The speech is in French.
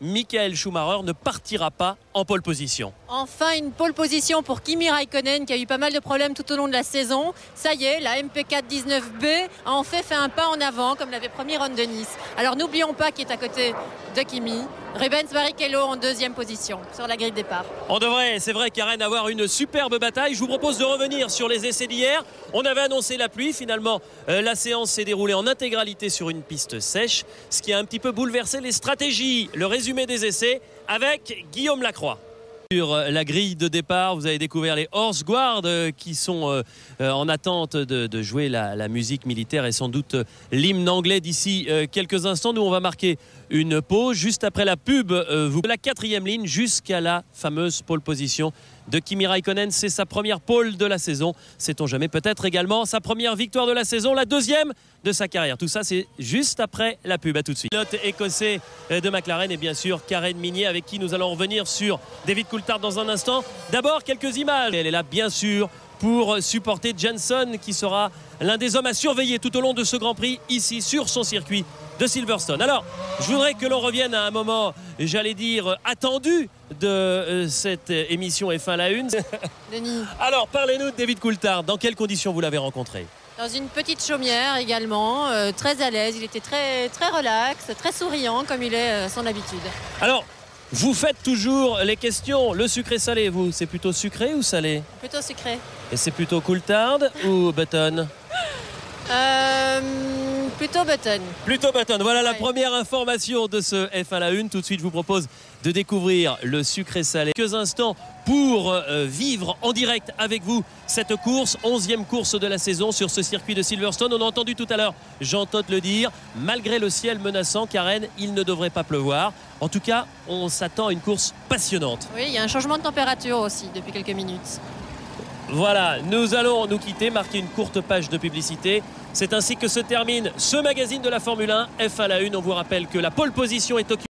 Michael Schumacher ne partira pas en pole position. Enfin, une pole position pour Kimi Raikkonen qui a eu pas mal de problèmes tout au long de la saison. Ça y est, la MP4 19B a en fait fait un pas en avant comme l'avait promis Ron Dennis. Alors n'oublions pas qu'il est à côté de Kimi. Rubens Barrichello en deuxième position sur la grille de départ. On devrait, c'est vrai, Karen, avoir une superbe bataille. Je vous propose de revenir sur les essais d'hier. On avait annoncé la pluie. Finalement, euh, la séance s'est déroulée en intégralité sur une piste sèche, ce qui a un petit peu bouleversé les stratégies. Le résumé des essais avec Guillaume Lacroix. Sur euh, la grille de départ, vous avez découvert les Horse Guard euh, qui sont en attente de, jouer la, musique militaire et sans doute l'hymne anglais d'ici quelques instants. Nous, on va marquer une pause juste après la pub. Vous la quatrième ligne jusqu'à la fameuse pole position de Kimi Raikkonen. C'est sa première pole de la saison. Sait-on jamais peut-être également sa première victoire de la saison, la deuxième de sa carrière. Tout ça, c'est juste après la pub. À tout de suite. Pilote écossais de McLaren et bien sûr Karen Minier avec qui nous allons revenir sur David Coulthard dans un instant. D'abord, quelques images. Elle est là, bien sûr, pour supporter Jenson qui sera l'un des hommes à surveiller tout au long de ce Grand Prix ici sur son circuit de Silverstone. Alors, je voudrais que l'on revienne à un moment, j'allais dire, attendu de euh, cette émission F1 la Une. Denis. Alors, parlez-nous de David Coulthard. Dans quelles conditions vous l'avez rencontré? Dans une petite chaumière également, euh, très à l'aise. Il était très, très relax, très souriant comme il est à euh, son habitude. Alors, vous faites toujours les questions. Le sucré salé, vous, c'est plutôt sucré ou salé? Plutôt sucré. Et c'est plutôt Coulthard ou Button? Euh, Plutôt Button. Plutôt Button. Voilà la première information de ce F1 la une. Tout de suite, je vous propose de découvrir le sucré salé. Quelques instants pour euh, vivre en direct avec vous cette course, onzième course de la saison sur ce circuit de Silverstone. On a entendu tout à l'heure Jean Todt le dire, malgré le ciel menaçant, Karen, il ne devrait pas pleuvoir. En tout cas, on s'attend à une course passionnante. Oui, il y a un changement de température aussi depuis quelques minutes. Voilà, nous allons nous quitter, marquer une courte page de publicité. C'est ainsi que se termine ce magazine de la Formule 1, F à la une. On vous rappelle que la pole position est occupée.